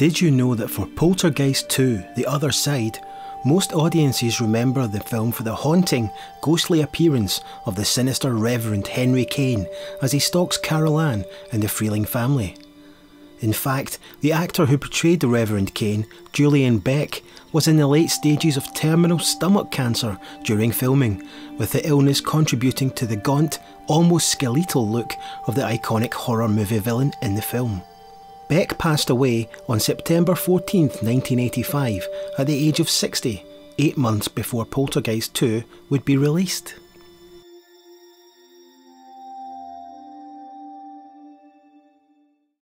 Did you know that for Poltergeist 2 The Other Side, most audiences remember the film for the haunting, ghostly appearance of the sinister Reverend Henry Kane as he stalks Carol Ann and the Freeling family? In fact, the actor who portrayed the Reverend Kane, Julian Beck, was in the late stages of terminal stomach cancer during filming, with the illness contributing to the gaunt, almost skeletal look of the iconic horror movie villain in the film. Beck passed away on September 14, 1985, at the age of 60, eight months before Poltergeist 2 would be released.